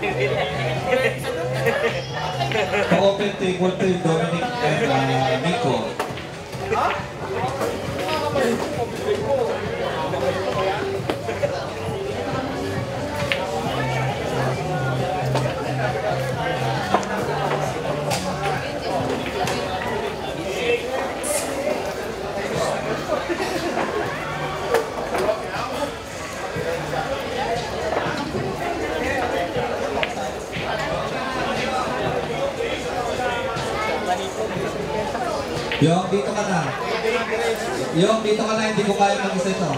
Open the Dominic and Nico. Yung, dito ka na. Yung, dito ka na, hindi ko kaya mag-isa ito.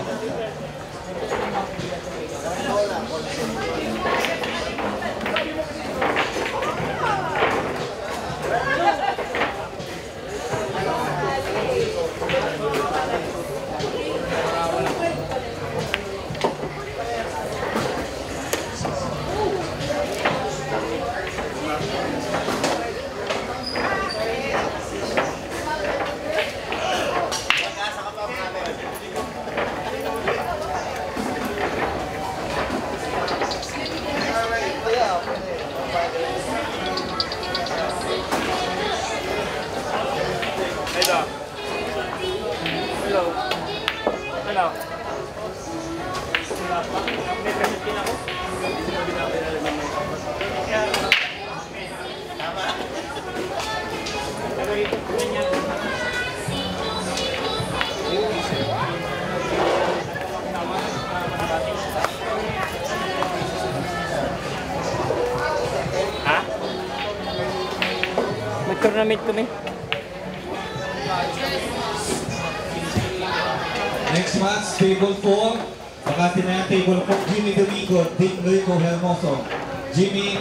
Nag-commit kami. Next match, table 4. Bakati na yung table 4. Jimmy Domingo, Dick Luico Hermoso. Jimmy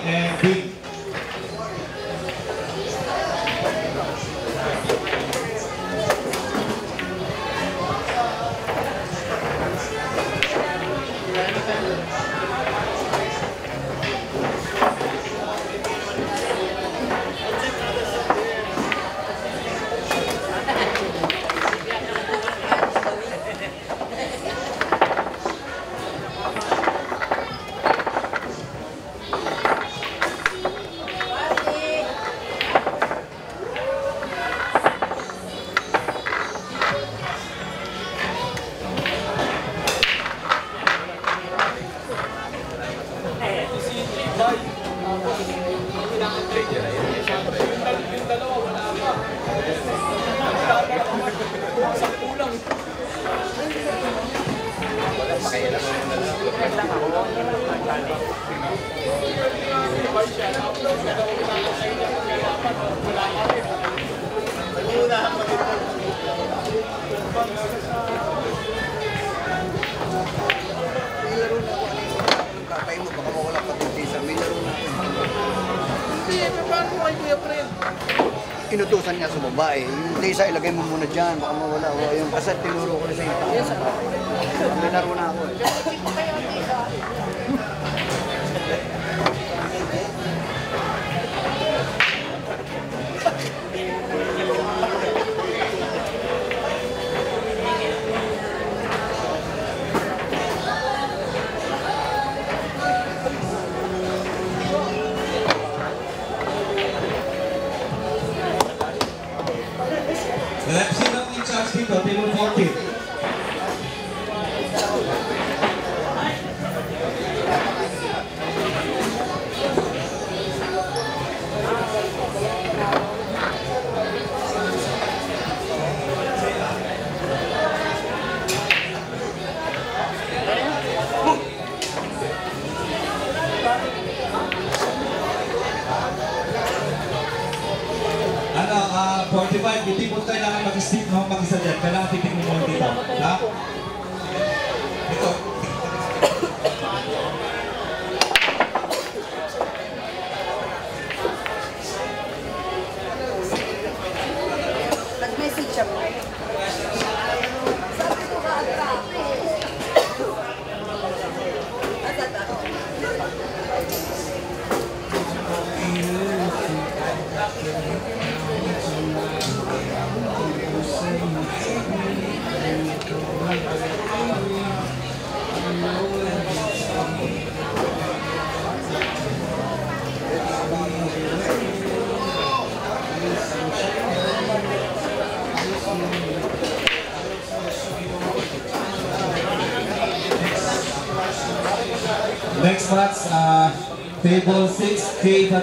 isa, ilagay mo muna dyan, baka mawala. Wala.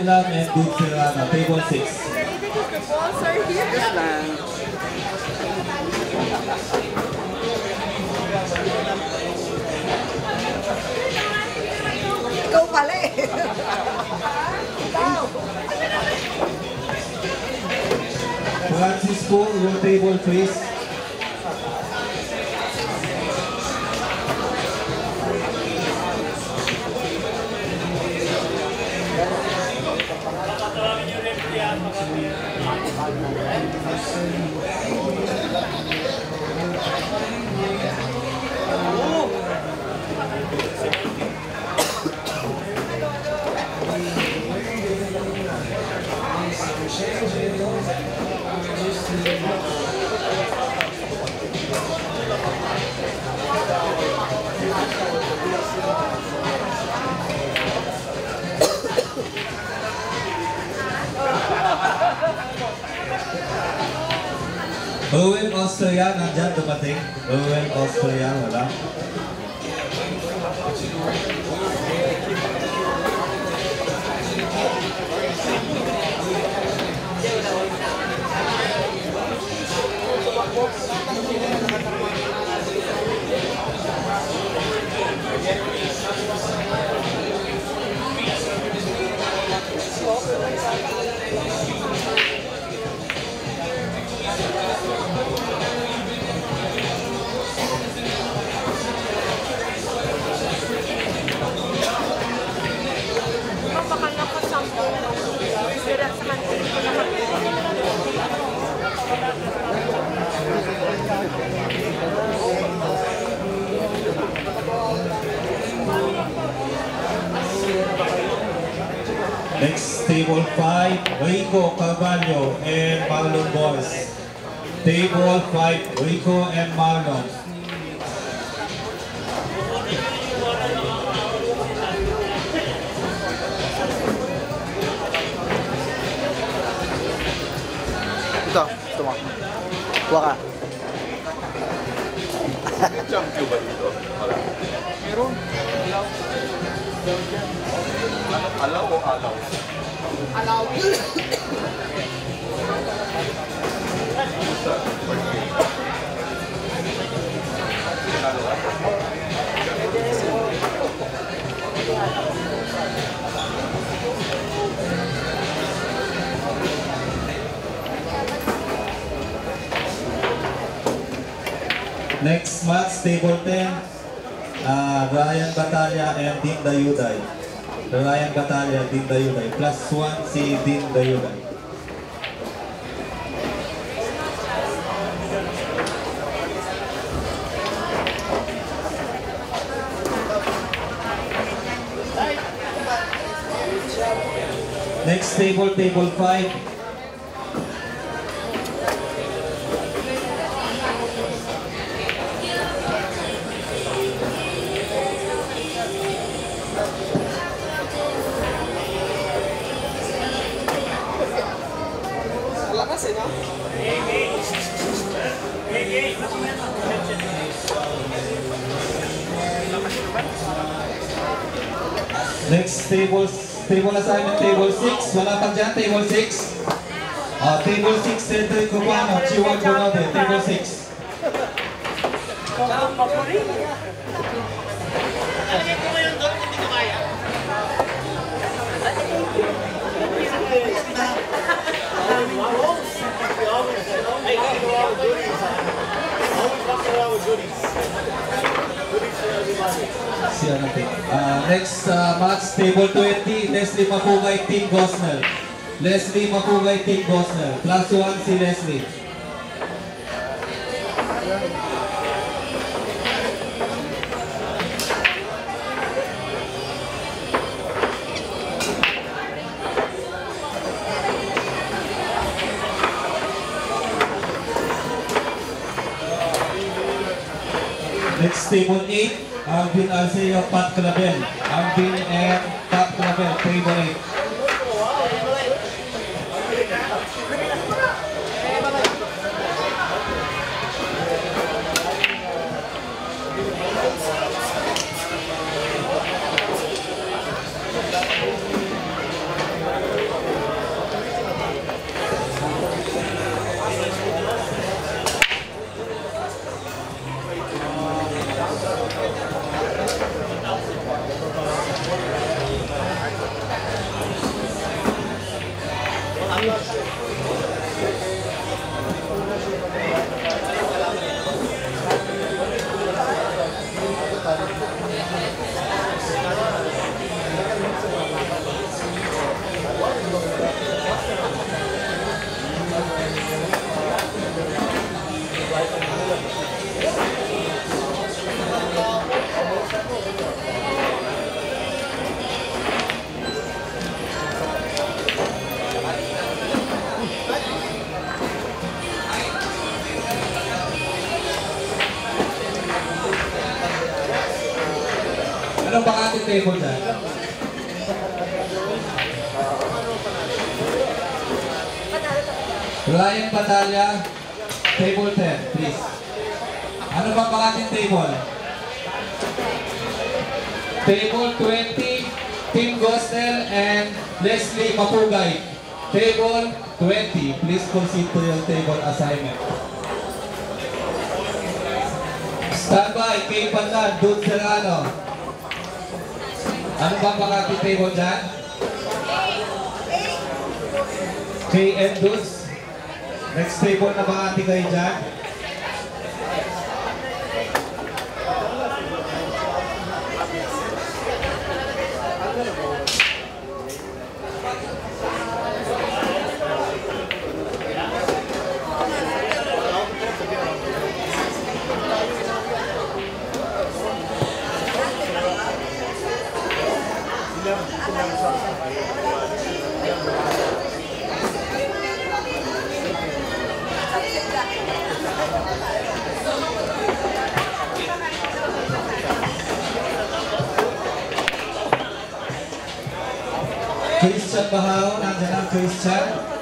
Hadlam and Dude Serrano. Table 6. The balls are here. Yes lang. Ikaw pala eh. Francisco, your table please. Austria, nandyan dumating. Owen Austria, wala. Rico Carvalho and Marlon Boys. Table 5, Rico and Marlon. Ito, ito mo. Kuha ka. Champion ba dito? Wala. Meron. Alaw. Alaw o alaw? Next match, table 10, uh, Ryan Batalya and Dean Dayuday. Ryan Batalya, Dean Dayuday. Plus one si Dean Dayuday. Next table, table 5, tables, table assignment table 6. Wala pa dyan, table 6. Uh, ah, table 6, Cedric Cubano, Chiwan Bonode, table 6. Alam niyo po ngayon doon, hindi ko kaya. I always walk around with goodies. Siya natin. Uh, ah, next ah, uh, match, table 20, Leslie Makugay, Team Gosnell. Leslie Makugay, Team Gosnell. Plus 1 si Leslie. Next table 8, Alvin Arceo, Pat Clavel. Alvin and Pat Clavel, table 8. Anong bang ating table dyan? Ryan Batalya, table 10, please. Ano bang ating table? Table 20, Team Gosnell and Leslie Mapugay. Table 20, please proceed to your table assignment. Standby, Kay Pandan, Dude Serrano. Ano mga ating table dyan? And Dudes. Next table na mga ating kayo dyan? Ustadz Bahaun, Anjana Christian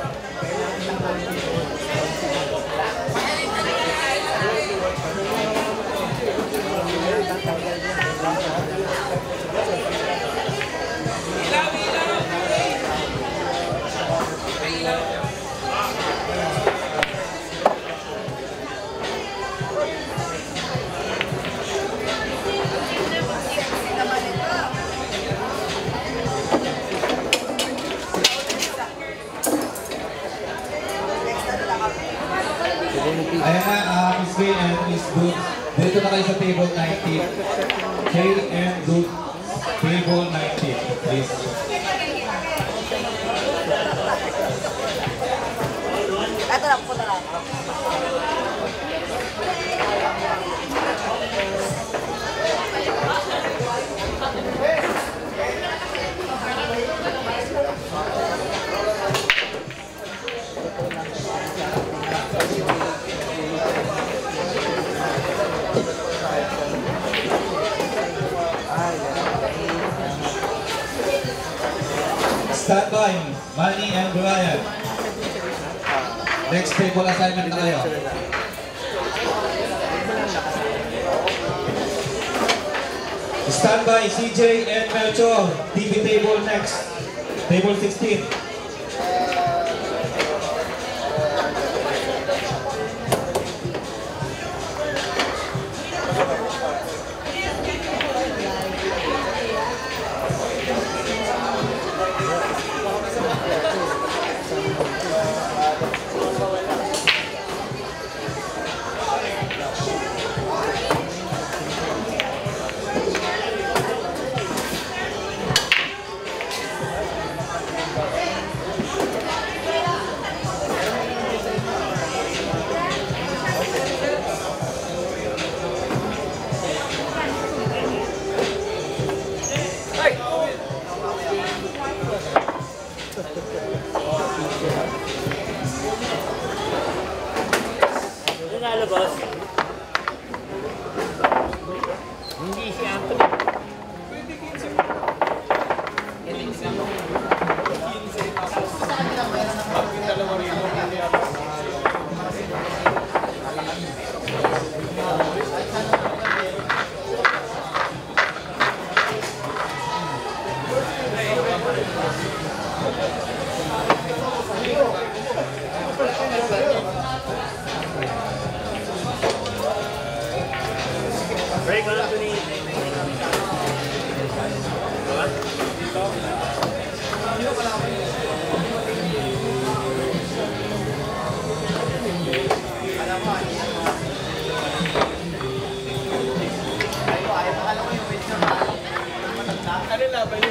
Thank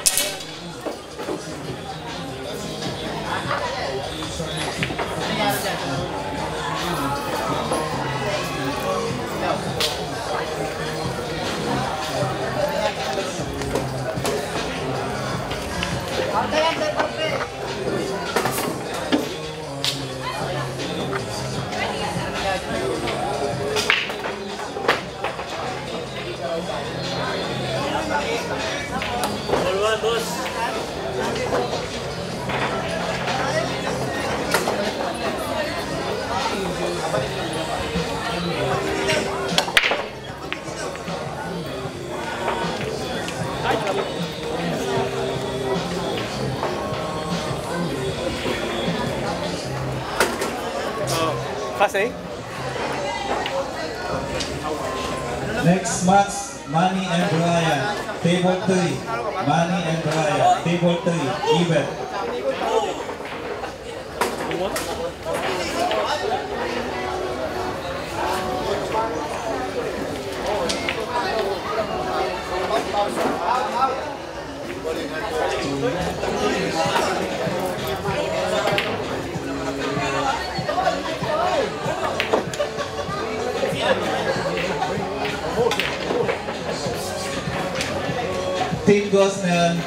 you. Ờ, Next match, Manny and Brian. Table 3. Bali and Raya, table 3, event. Thank you. Team Gosnell.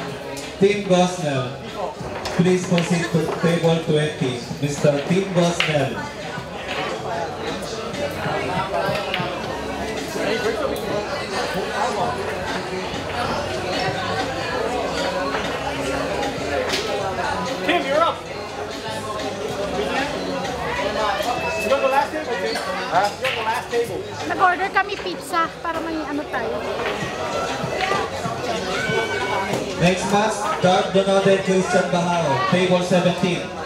Team Gosnell. Please proceed to table 20. Mr. Team Gosnell. Tim, you're up. You got the last table, Tim? Huh? You got the last table. Nag-order kami pizza para may ano tayo. Next match, Dark Donade Christian Bahao. Table 17.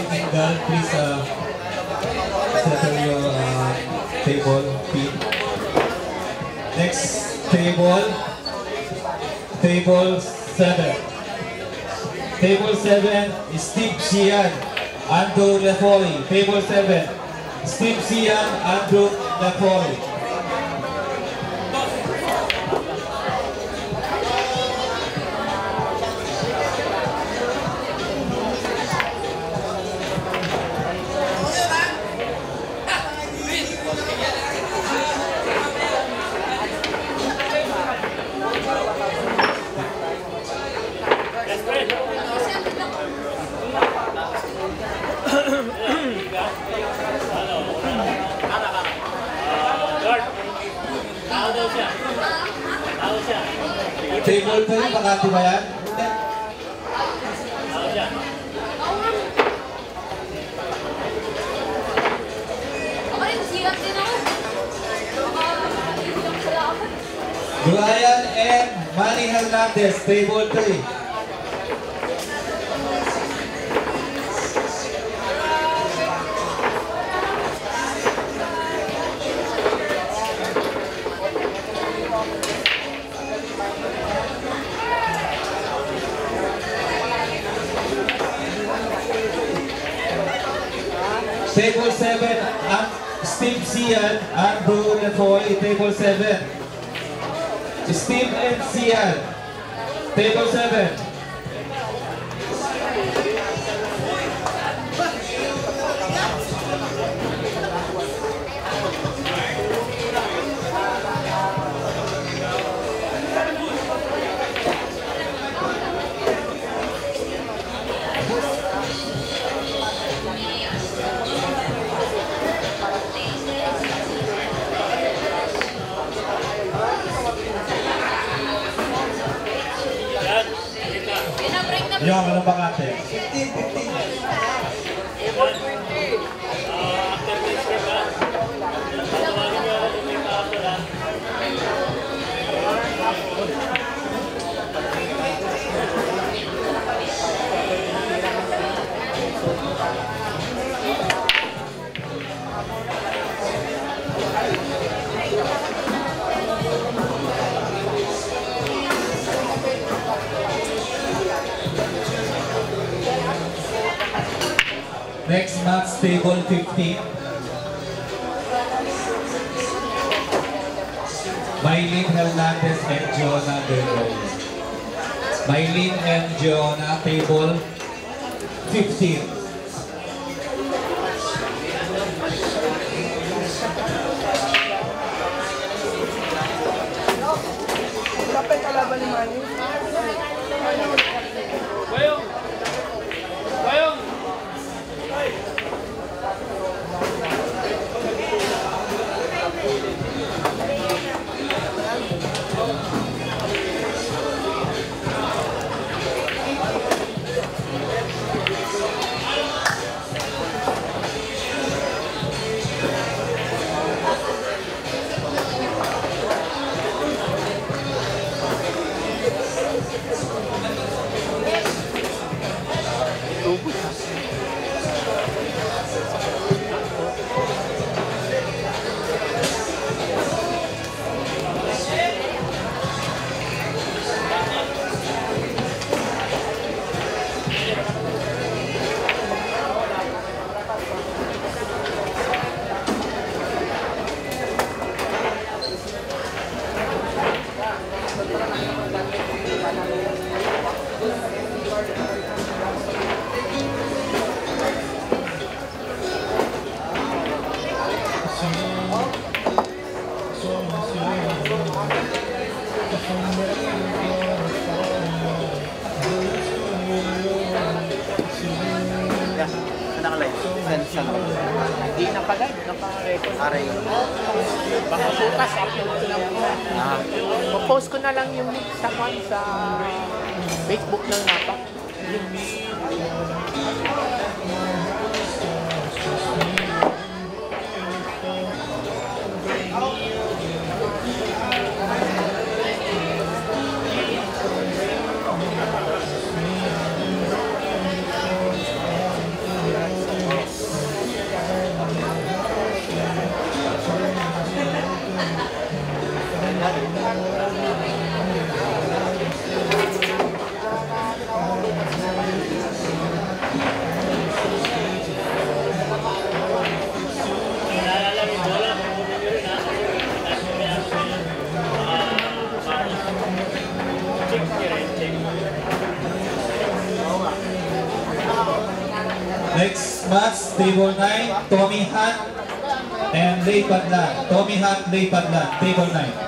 Engel, please uh, settle your uh, table pin. Next table, table 7. Table 7, Steve Sheehan, Andrew Lefori. Table 7, Steve Sheehan, Andrew Lefori. Brian and Manny Hernandez, table 3. Table 7, ang Steve Sian, Andrew Lefoy, table 7. Steve and Cian. Table 7. Yung, anong bakante? 15, 15. 50. Mylene Hernandez and Jonah Belon. Mylene and Jonah, table 15. Match, table 9, Tommy Hunt and Lay Padlan. Tommy Hunt, Lay Padlan, table 9.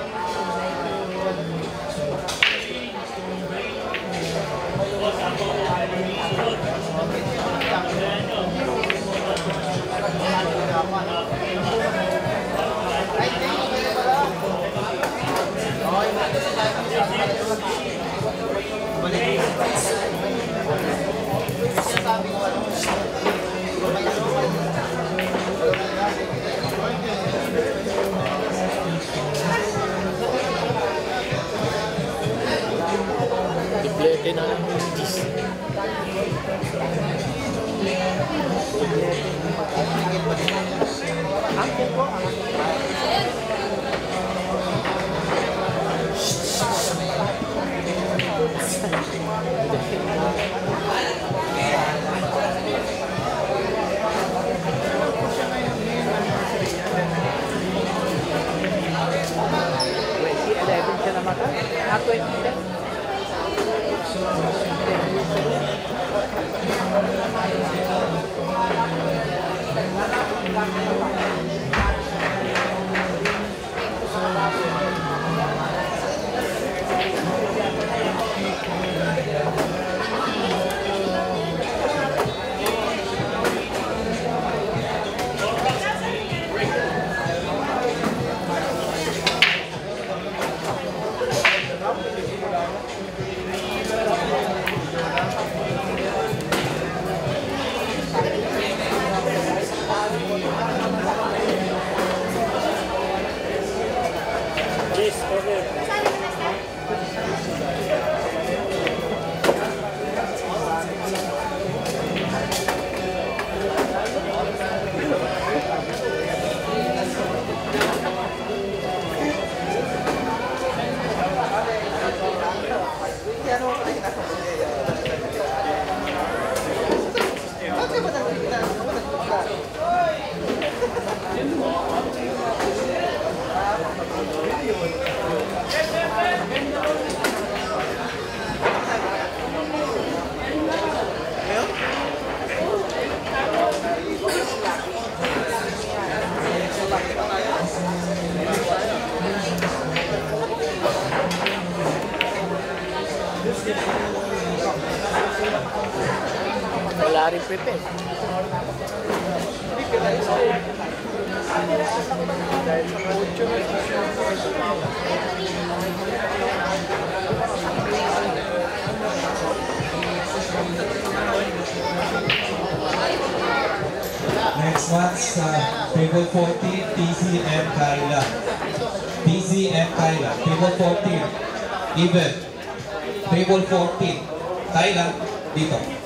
Next match sa table 14, TZ and Kyla. TZ and Kyla. Table 14, even. Table 14, Kyla, dito.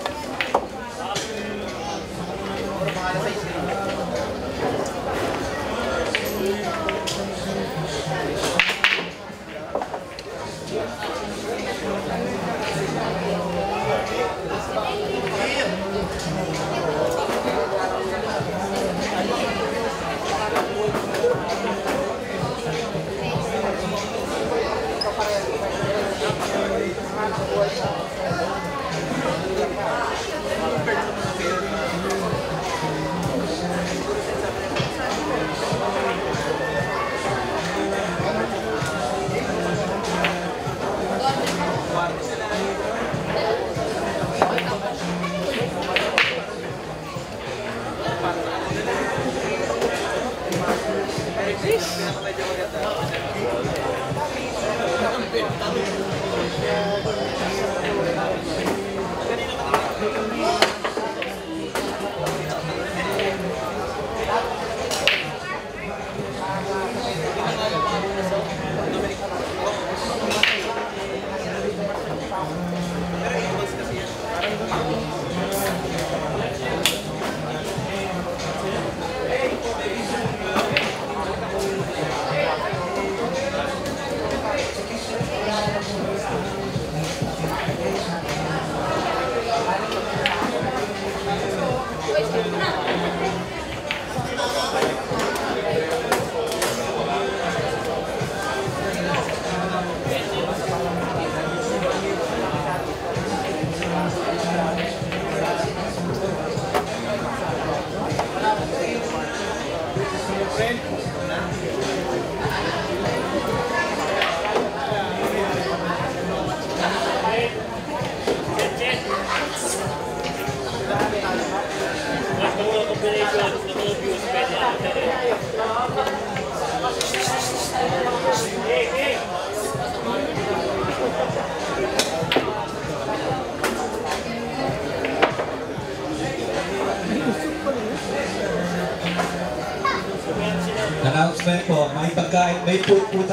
nem por, por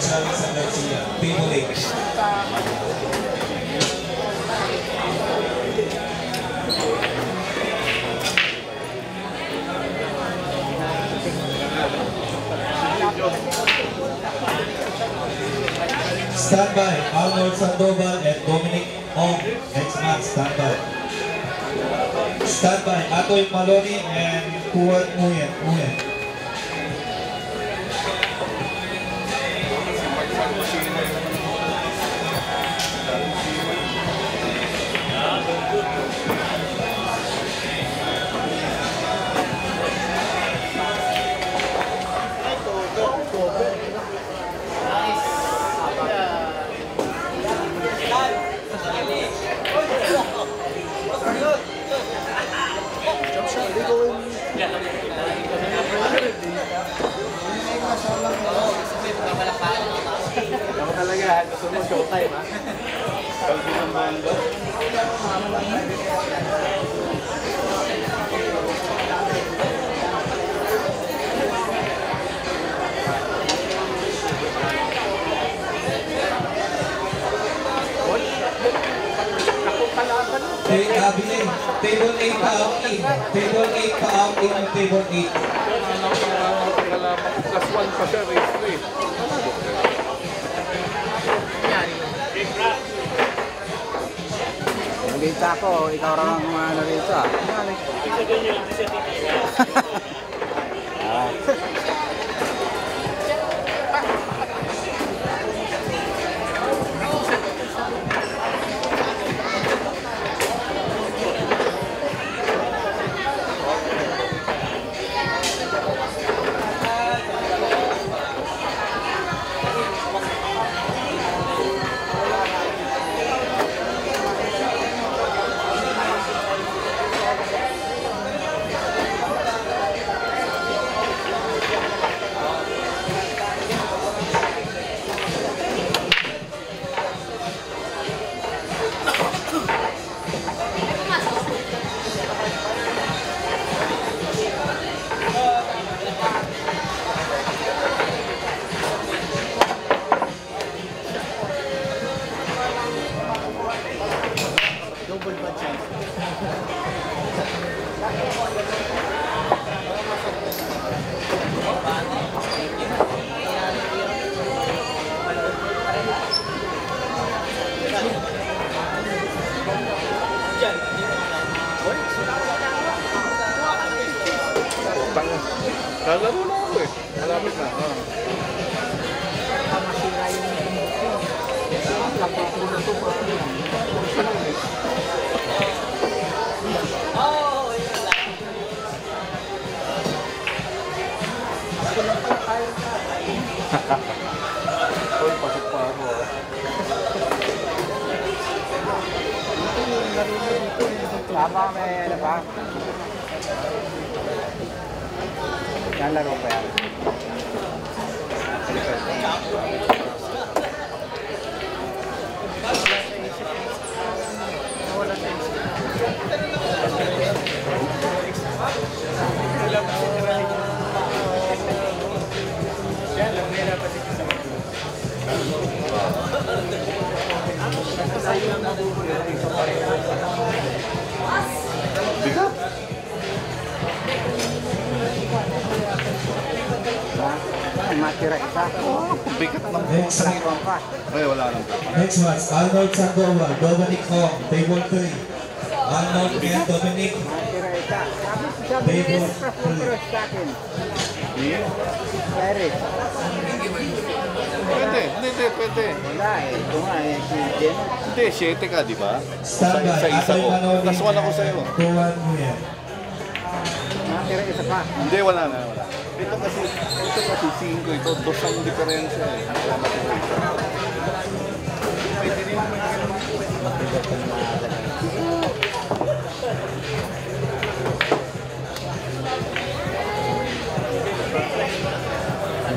Domingo, Charissa Garcia. Table 8. Stand by, Arnold Sandoval and Dominic Ong. Next match, stand by. Stand by, Atoy Maloney and Kuwan Nguyen. Nguyen. semua show time ah. Kalau kita main Uh, bilhin. Table 8 kaawin. Table 8 kaawin ang table 8. Plus 1 pa siya, Ray. Nalita ako, ikaw raw ang mga nalita. Tanga. Bigat. Matira isa. Ay, wala nang next match, Arnold Sandoval, Dominic Ong. Table 3. Arnold and Dominic. Matira isa. Table Yeah. Eric. Pwede, hindi, hindi, pwede. Wala eh. Ito nga eh. Si Jen. Hindi, 7 ka, di ba? Sa, sa isa ko. Atoy Plus 1 ako sa'yo. Tuwan Nguyen. Nakatira isa pa. Hindi, wala na, wala. Ito kasi, ito kasi 5 ito. Dos ang diferensya eh. Wala ito. Pwede rin.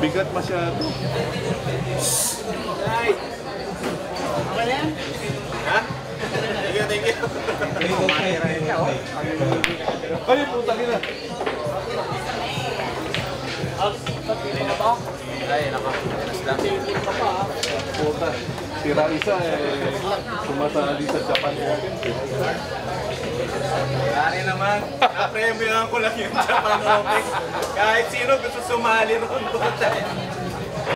Bigat masyado. Ay! Okay na yan? Ha? Thank you, thank you. Ay, puta kina. Ay. Puta. Si Raisa eh, sumasali sa Japan. Dari naman, napremyohan ko lang yung Japan Open. Kahit sino gusto sumali ron. puta.